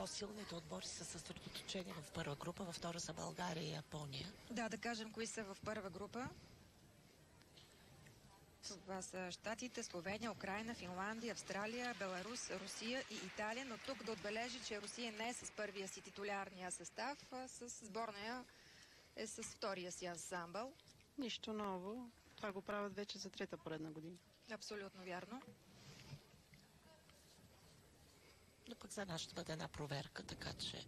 по-силните отбори са съсредоточени в първа група, във втора са България и Япония. Да, да кажем кои са в първа група. Това са Штатите, Словения, Украина, Финландия, Австралия, Беларус, Русия и Италия. Но тук да отбележи, че Русия не е с първия си титулярния състав, а с сборния е с втория си ансамбъл. Нищо ново. Това го правят вече за трета поредна година. Абсолютно вярно. Но пък за нас ще бъде една проверка, така че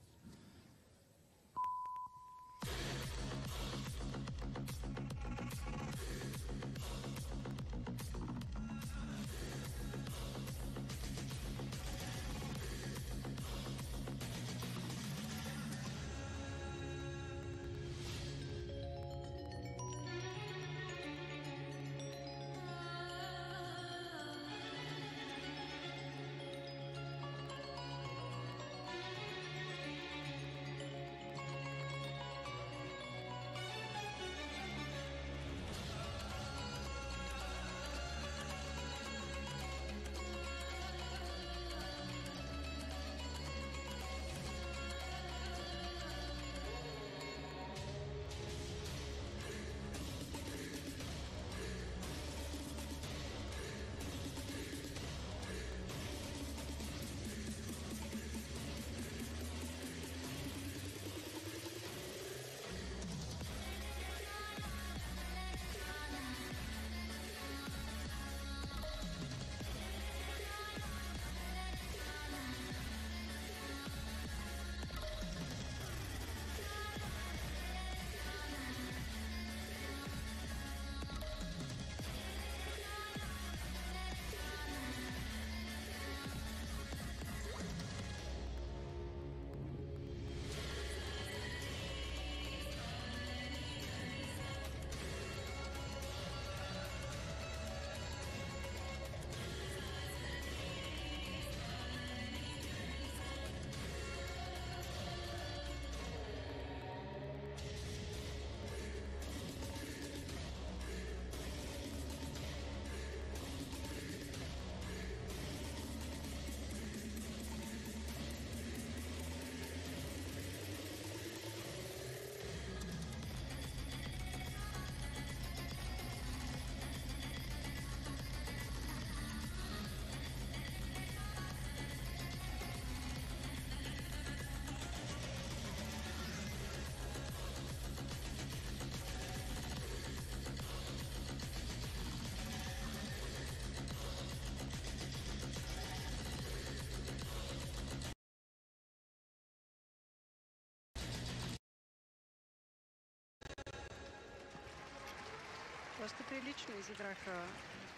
Доста прилично изиграха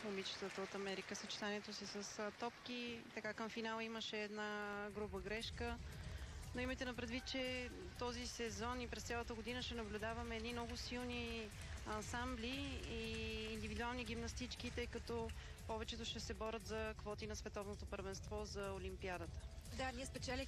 момичетата от Америка съчетанието си с топки. Така към финала имаше една груба грешка. Но имайте на предвид, че този сезон и през цялата година ще наблюдаваме едни много силни ансамбли и индивидуални гимнастички, тъй като повечето ще се борят за квоти на световното първенство за Олимпиадата. Да, ние спечелихме